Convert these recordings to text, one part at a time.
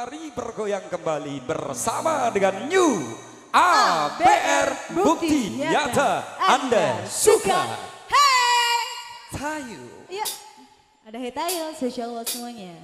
Mari bergoyang kembali bersama dengan New ABR Bukti Nyata Anda Suka. Hey! Tayo. Iya. Ada Hetayo, Social World semuanya.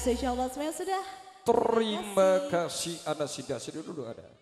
kasih insya Allah semuanya sudah. Terima kasih. kasih. Anda sidasi dulu ada.